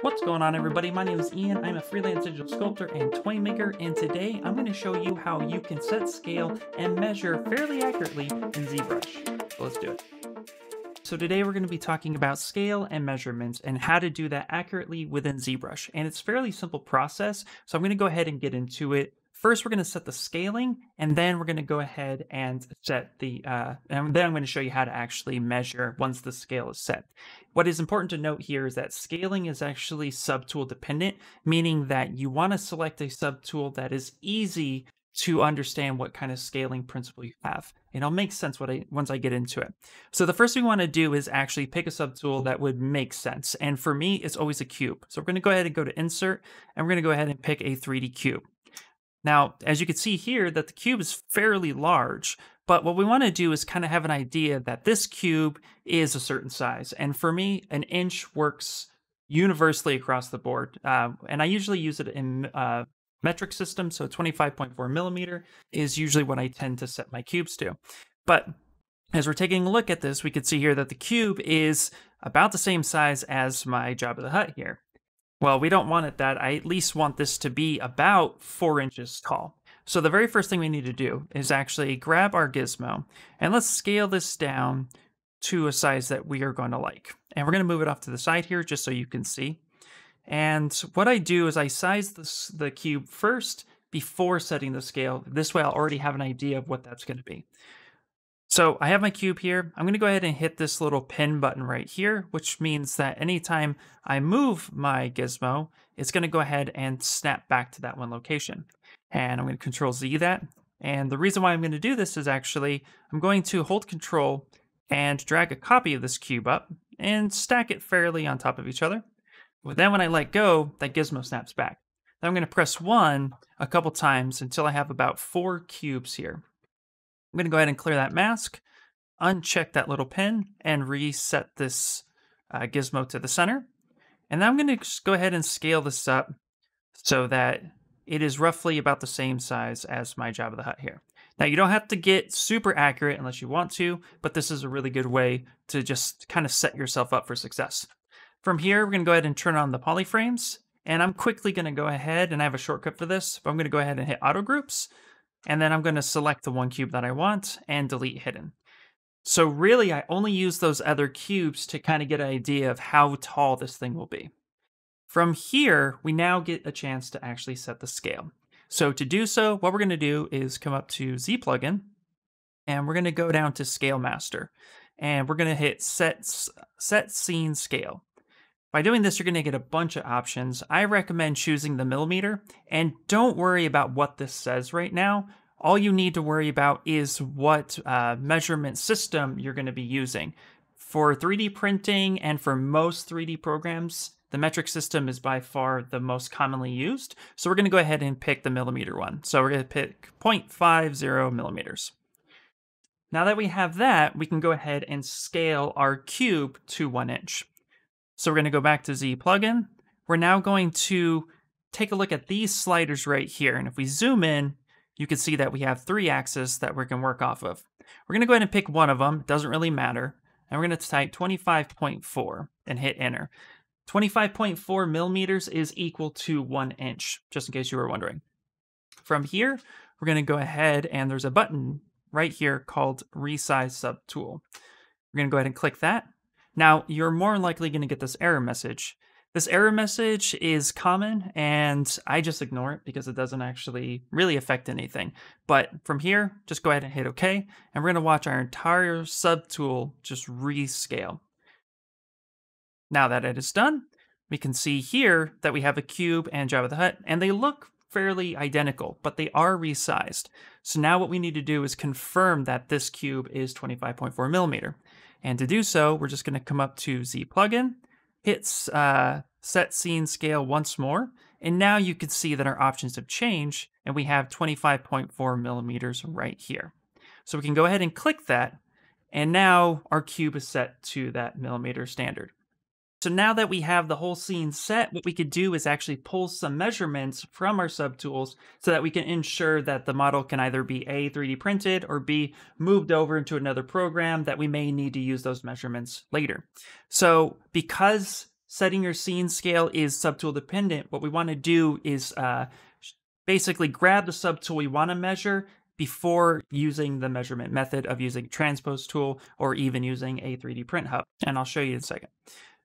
What's going on everybody? My name is Ian. I'm a freelance digital sculptor and toy maker and today I'm going to show you how you can set scale and measure fairly accurately in ZBrush. So let's do it. So today we're going to be talking about scale and measurements and how to do that accurately within ZBrush. And it's a fairly simple process, so I'm going to go ahead and get into it First, we're going to set the scaling, and then we're going to go ahead and set the, uh, and then I'm going to show you how to actually measure once the scale is set. What is important to note here is that scaling is actually subtool dependent, meaning that you want to select a subtool that is easy to understand what kind of scaling principle you have. And it'll make sense I, once I get into it. So the first thing we want to do is actually pick a subtool that would make sense. And for me, it's always a cube. So we're going to go ahead and go to insert, and we're going to go ahead and pick a 3D cube. Now, as you can see here, that the cube is fairly large, but what we want to do is kind of have an idea that this cube is a certain size. And for me, an inch works universally across the board. Uh, and I usually use it in uh, metric system, so 25.4 millimeter is usually what I tend to set my cubes to. But as we're taking a look at this, we can see here that the cube is about the same size as my Jabba the Hutt here. Well, we don't want it that. I at least want this to be about four inches tall. So the very first thing we need to do is actually grab our gizmo and let's scale this down to a size that we are going to like. And we're going to move it off to the side here just so you can see. And what I do is I size this, the cube first before setting the scale. This way I'll already have an idea of what that's going to be. So I have my cube here. I'm going to go ahead and hit this little pin button right here, which means that anytime I move my gizmo, it's going to go ahead and snap back to that one location. And I'm going to control Z that. And the reason why I'm going to do this is actually I'm going to hold control and drag a copy of this cube up and stack it fairly on top of each other. But then when I let go, that gizmo snaps back. Then I'm going to press 1 a couple times until I have about four cubes here. I'm going to go ahead and clear that mask, uncheck that little pin, and reset this uh, gizmo to the center. And then I'm going to go ahead and scale this up so that it is roughly about the same size as my Jabba the Hutt here. Now, you don't have to get super accurate unless you want to, but this is a really good way to just kind of set yourself up for success. From here, we're going to go ahead and turn on the polyframes, and I'm quickly going to go ahead, and I have a shortcut for this, but I'm going to go ahead and hit auto groups, and then I'm going to select the one cube that I want and delete hidden. So really, I only use those other cubes to kind of get an idea of how tall this thing will be. From here, we now get a chance to actually set the scale. So to do so, what we're going to do is come up to Z plugin, and we're going to go down to Scale Master, and we're going to hit Set Set Scene Scale. By doing this, you're going to get a bunch of options. I recommend choosing the millimeter, and don't worry about what this says right now. All you need to worry about is what uh, measurement system you're going to be using. For 3D printing and for most 3D programs, the metric system is by far the most commonly used. So we're going to go ahead and pick the millimeter one. So we're going to pick 0.50 millimeters. Now that we have that, we can go ahead and scale our cube to one inch. So we're going to go back to Z plugin. We're now going to take a look at these sliders right here. And if we zoom in, you can see that we have three axes that we can work off of. We're going to go ahead and pick one of them. It doesn't really matter. And we're going to type 25.4 and hit enter. 25.4 millimeters is equal to one inch, just in case you were wondering. From here, we're going to go ahead and there's a button right here called Resize Subtool. We're going to go ahead and click that. Now, you're more likely going to get this error message. This error message is common, and I just ignore it because it doesn't actually really affect anything. But from here, just go ahead and hit OK, and we're going to watch our entire subtool just rescale. Now that it is done, we can see here that we have a cube and Jabba the Hutt, and they look fairly identical, but they are resized. So now what we need to do is confirm that this cube is 25.4 millimeter. And to do so, we're just going to come up to Z plugin, hit uh, set scene scale once more, and now you can see that our options have changed, and we have 25.4 millimeters right here. So we can go ahead and click that, and now our cube is set to that millimeter standard. So now that we have the whole scene set, what we could do is actually pull some measurements from our subtools so that we can ensure that the model can either be A, 3D printed, or B, moved over into another program that we may need to use those measurements later. So because setting your scene scale is subtool dependent, what we want to do is uh, basically grab the subtool we want to measure before using the measurement method of using transpose tool or even using a 3D print hub. And I'll show you in a second.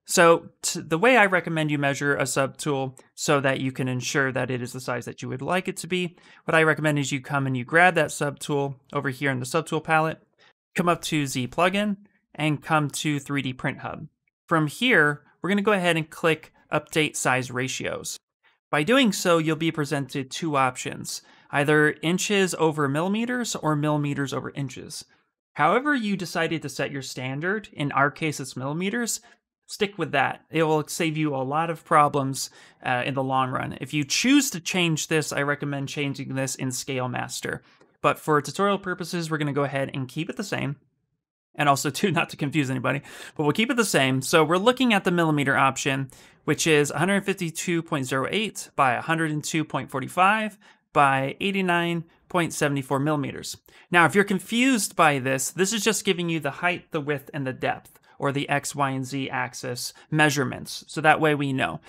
So the way I recommend you measure a subtool so that you can ensure that it is the size that you would like it to be, what I recommend is you come and you grab that subtool over here in the subtool palette, come up to Z plugin, and come to 3D Print Hub. From here, we're going to go ahead and click Update Size Ratios. By doing so, you'll be presented two options, either inches over millimeters or millimeters over inches. However you decided to set your standard, in our case it's millimeters, stick with that. It will save you a lot of problems uh, in the long run. If you choose to change this, I recommend changing this in Scale Master. But for tutorial purposes, we're going to go ahead and keep it the same. And also, too, not to confuse anybody, but we'll keep it the same. So we're looking at the millimeter option, which is 152.08 by 102.45 by 89.74 millimeters. Now, if you're confused by this, this is just giving you the height, the width, and the depth or the X, Y, and Z axis measurements. So that way we know.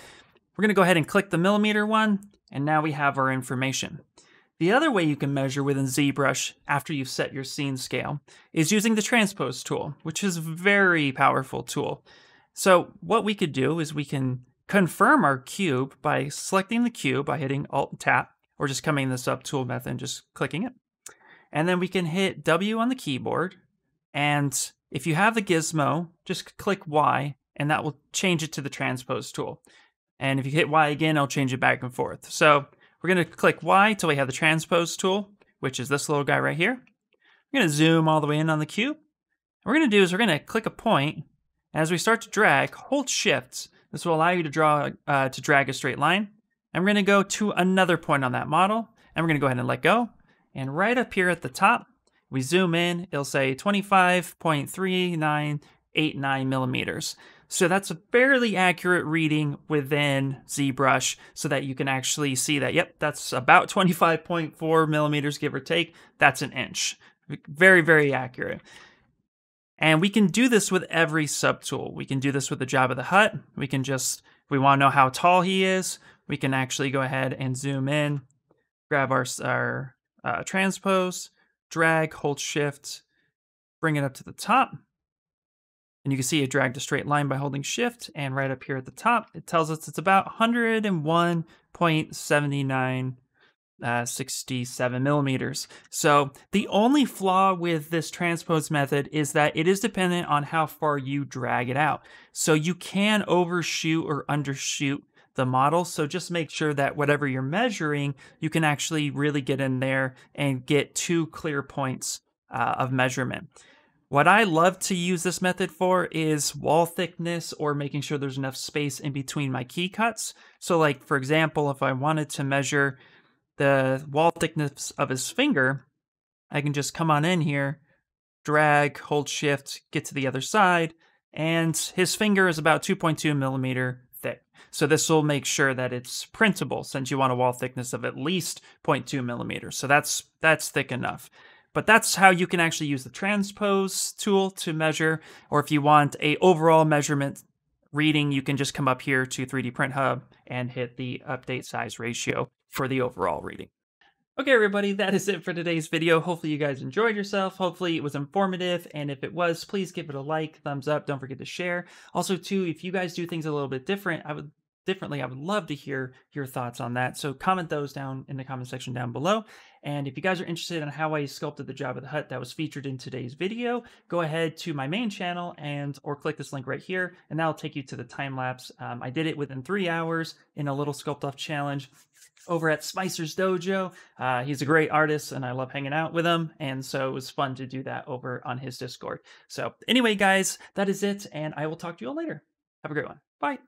We're going to go ahead and click the millimeter one, and now we have our information. The other way you can measure within ZBrush after you've set your scene scale is using the transpose tool, which is a very powerful tool. So what we could do is we can confirm our cube by selecting the cube by hitting Alt Tab, or just coming in the subtool method and just clicking it. And then we can hit W on the keyboard and if you have the gizmo, just click Y and that will change it to the transpose tool. And if you hit Y again, it'll change it back and forth. So we're going to click Y till we have the transpose tool, which is this little guy right here. We're to zoom all the way in on the cube. What we're going to do is we're going to click a point. As we start to drag, hold shift. This will allow you to draw uh, to drag a straight line. And we're going to go to another point on that model. And we're going to go ahead and let go. And right up here at the top, we zoom in, it'll say 25.3989 millimeters. So that's a fairly accurate reading within ZBrush so that you can actually see that, yep, that's about 25.4 millimeters, give or take. That's an inch. Very, very accurate. And we can do this with every subtool. We can do this with the Jabba the Hutt. We can just, we want to know how tall he is. We can actually go ahead and zoom in, grab our, our uh, transpose, drag, hold shift, bring it up to the top. And you can see it dragged a straight line by holding shift. And right up here at the top, it tells us it's about 101.79 uh, 67 millimeters. So the only flaw with this transpose method is that it is dependent on how far you drag it out. So you can overshoot or undershoot the model. So just make sure that whatever you're measuring, you can actually really get in there and get two clear points uh, of measurement. What I love to use this method for is wall thickness or making sure there's enough space in between my key cuts. So like, for example, if I wanted to measure the wall thickness of his finger, I can just come on in here, drag, hold shift, get to the other side, and his finger is about 2.2 millimeter so this will make sure that it's printable since you want a wall thickness of at least 0.2 millimeters. So that's that's thick enough. But that's how you can actually use the transpose tool to measure. Or if you want a overall measurement reading, you can just come up here to 3D Print Hub and hit the update size ratio for the overall reading. Okay, everybody, that is it for today's video. Hopefully you guys enjoyed yourself. Hopefully it was informative. And if it was, please give it a like, thumbs up. Don't forget to share. Also, too, if you guys do things a little bit different, I would differently, I would love to hear your thoughts on that. So comment those down in the comment section down below. And if you guys are interested in how I sculpted the Jabba the Hutt that was featured in today's video, go ahead to my main channel and or click this link right here, and that'll take you to the time lapse. Um, I did it within three hours in a little sculpt off challenge over at Spicer's Dojo. Uh, he's a great artist and I love hanging out with him. And so it was fun to do that over on his Discord. So anyway, guys, that is it. And I will talk to you all later. Have a great one. Bye.